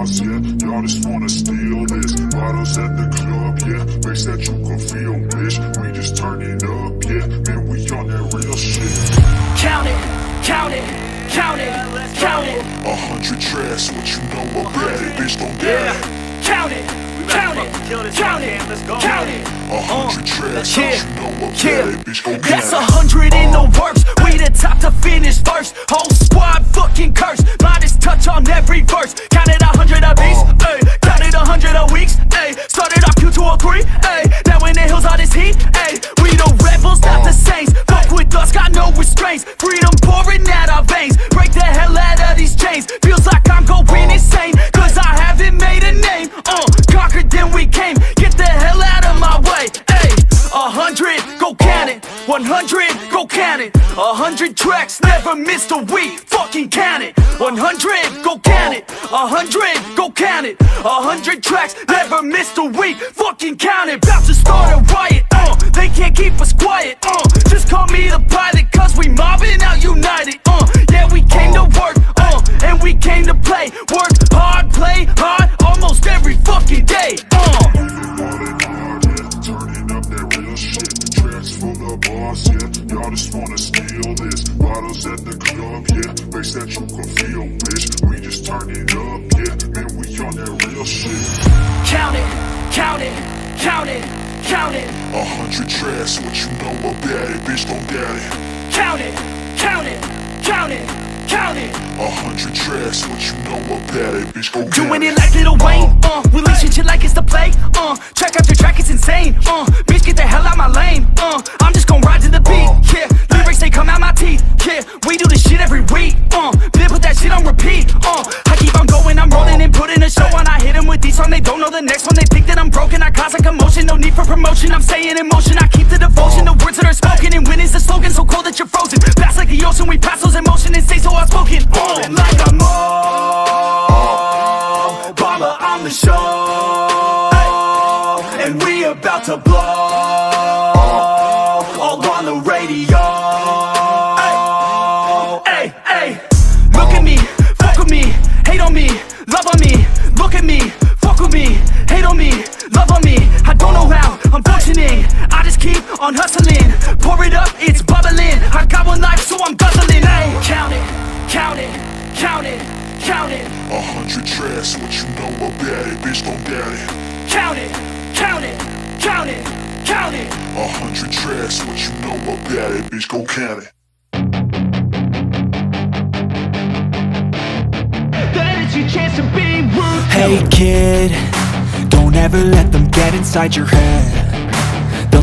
boss, yeah. Y'all just wanna steal this. Bottles at the club, yeah. Makes that you can feel, bitch. We just turn it up, yeah. Man, we on that real shit. Count it, count it, count it, count it. A hundred tracks, what you know about it, bitch, don't get it. Count it, count it, count it, count it. A hundred tracks, yeah, what you know about yeah. it, bitch, don't That's get a hundred in the works. We the top to finish first. Whole squad fucking cursed. Modest touch on every verse. Count it hundred pouring out our veins. Break the hell out of these chains. Feels like I'm going insane. Cause I haven't made a name. Uh, conquered, then we came. Get the hell out of my way, ayy. A hundred, go count it. One hundred, go count it. A hundred tracks, never missed a week. Fucking count it. One hundred, go count it. A hundred, go count it. A hundred tracks, never missed a week. Fucking count it. About to start a riot. Uh, they can't keep us bitch. We just turn it up, yeah. Man, we on that real shit. Count it, count it, count it, count it. A hundred tracks, what you know about it, bitch, don't get it. Count it, count it, count it, count it. A hundred tracks, what you know about it, bitch, go get Doing it. it like Lil Wayne, uh Releasing shit like it's the play, uh Track after track, it's insane, uh Bitch, get the hell out my lane, uh I'm just that I'm broken, I cause a commotion No need for promotion, I'm staying in motion. I keep the devotion, the words that are spoken. And win is the slogan, so cold that you're frozen? Fast like the ocean, we pass those emotions And stay so outspoken, uh Like I'm Obama on the show. And we about to blow. All on the radio just on hustling Pour it up, it's bubbling I got one life, so I'm guzzling Hey, count it, count it, count it, count it A hundred tracks, what you know about it, bitch, don't get it. Count it, count it, count it, count it. A hundred tracks, what you know about it, bitch, go count it. That is your chance to be ruthless. Hey kid, don't ever let them get inside your head They'll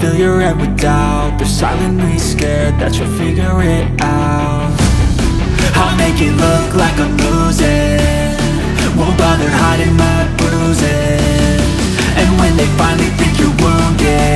fill your head with doubt. They're silently scared that you'll figure it out. I'll make it look like I'm losing. Won't bother hiding my bruises. And when they finally think you're